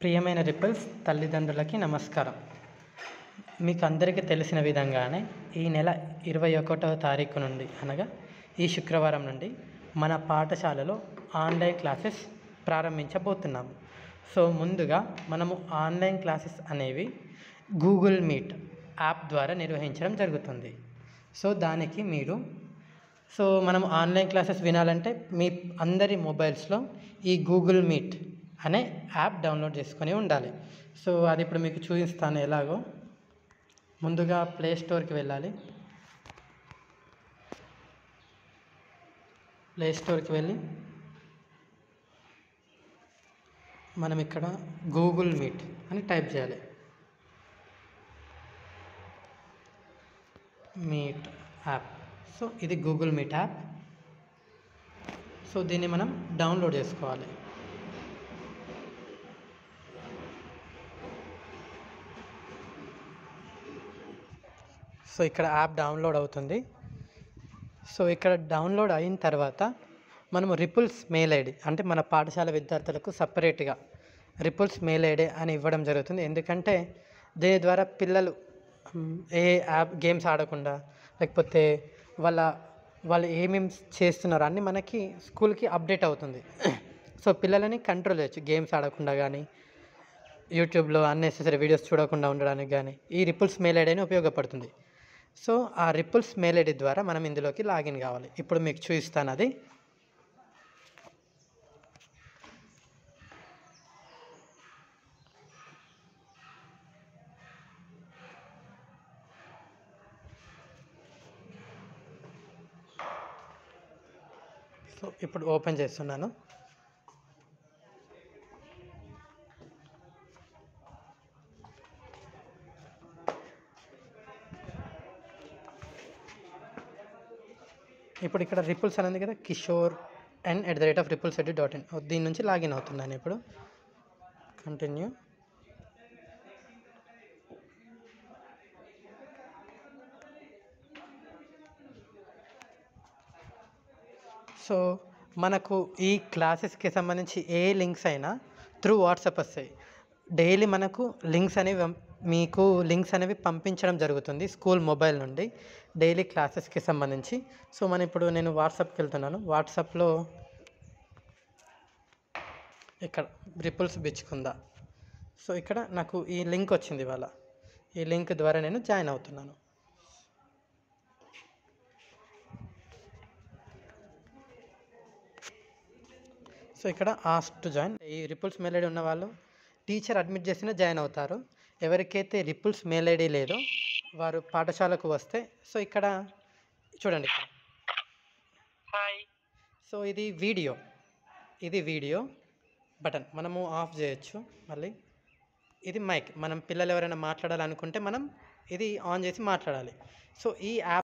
ప్రియమైన రిపుల్స్ తల్లిదండ్రులకి నమస్కారం. మీకు అందరికీ తెలిసిన విధంగానే ఈ నెల ఇరవై ఒకటవ తారీఖు నుండి అనగా ఈ శుక్రవారం నుండి మన పాఠశాలలో ఆన్లైన్ క్లాసెస్ ప్రారంభించబోతున్నాము. సో ముందుగా మనము ఆన్లైన్ క్లాసెస్ అనేవి గూగుల్ మీట్ యాప్ ద్వారా నిర్వహించడం జరుగుతుంది. సో దానికి మీరు సో మనం ఆన్లైన్ క్లాసెస్ వినాలంటే మీ అందరి మొబైల్స్లో ఈ గూగుల్ మీట్ అనే యాప్ డౌన్లోడ్ చేసుకొని ఉండాలి. సో అది ఇప్పుడు మీకు చూపిస్తాను ఎలాగో. ముందుగా ప్లే స్టోర్కి వెళ్ళాలి. ప్లే స్టోర్కి వెళ్ళి మనం ఇక్కడ గూగుల్ మీట్ అని టైప్ చేయాలి. Meet app. సో ఇది గూగుల్ మీట్ యాప్. సో దీన్ని మనం డౌన్లోడ్ చేసుకోవాలి. సో ఇక్కడ యాప్ డౌన్లోడ్ అవుతుంది. సో ఇక్కడ డౌన్లోడ్ అయిన తర్వాత మనము రిపుల్స్ మెయిల్ ఐడి అంటే మన పాఠశాల విద్యార్థులకు సపరేట్గా రిపుల్స్ మెయిల్ ఐడి అని ఇవ్వడం జరుగుతుంది. ఎందుకంటే దీని ద్వారా పిల్లలు ఏ యాప్ గేమ్స్ ఆడకుండా లేకపోతే వాళ్ళ వాళ్ళు ఏమేమి చేస్తున్నారో అన్నీ మనకి స్కూల్కి అప్డేట్ అవుతుంది. సో పిల్లలని కంట్రోల్ చేయొచ్చు. గేమ్స్ ఆడకుండా కానీ యూట్యూబ్లో అన్నెసెసరీ వీడియోస్ చూడకుండా ఉండడానికి కానీ ఈ రిపుల్స్ మెయిల్ ఐడి అని ఉపయోగపడుతుంది. సో ఆ రిపుల్స్ మెయిల్ ఐడి ద్వారా మనం ఇందులోకి లాగిన్ కావాలి. ఇప్పుడు మీకు చూపిస్తాను అది. సో ఇప్పుడు ఓపెన్ చేస్తున్నాను. ఇప్పుడు ఇక్కడ రిపుల్స్ అనేది కదా Kishore and at the rate of ripples ed dot in దీని నుంచి లాగిన్ అవుతున్నాను ఇప్పుడు. కంటిన్యూ సో మనకు ఈ క్లాసెస్కి సంబంధించి ఏ లింక్స్ అయినా త్రూ వాట్సాప్ వస్తాయి. డైలీ మనకు లింక్స్ అనేవి మీకు లింక్స్ అనేవి పంపించడం జరుగుతుంది స్కూల్ మొబైల్ నుండి డైలీ క్లాసెస్కి సంబంధించి. సో మనం ఇప్పుడు నేను వాట్సాప్కి వెళ్తున్నాను. వాట్సాప్లో ఇక్కడ రిపుల్స్ బిచ్చుకుందా? సో ఇక్కడ నాకు ఈ లింక్ వచ్చింది ఇవాళ. ఈ లింక్ ద్వారా నేను జాయిన్ అవుతున్నాను. సో ఇక్కడ ఆస్ట్ టు జాయిన్. ఈ రిపుల్స్ మెలడీ ఉన్న వాళ్ళు టీచర్ అడ్మిట్ చేసినా జాయిన్ అవుతారు. ఎవరికైతే రిపుల్స్ మెయిల్ ఐడి లేదో వారు పాఠశాలకు వస్తే సో ఇక్కడ చూడండి హాయ్. సో ఇది వీడియో. ఇది వీడియో బటన్. మనము ఆఫ్ చేయొచ్చు మళ్ళీ. ఇది మైక్. మనం పిల్లలు ఎవరైనా మాట్లాడాలనుకుంటే మనం ఇది ఆన్ చేసి మాట్లాడాలి. సో ఈ యాప్